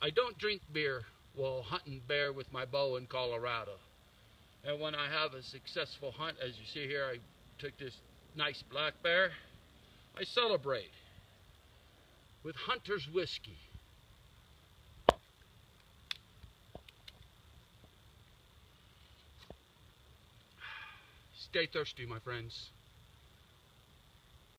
I don't drink beer while hunting bear with my bow in Colorado. And when I have a successful hunt, as you see here, I took this nice black bear, I celebrate with Hunter's Whiskey. Stay thirsty, my friends.